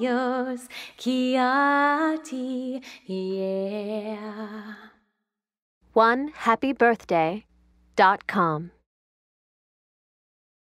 yours, Kiati, yeah. One happy birthday dot com.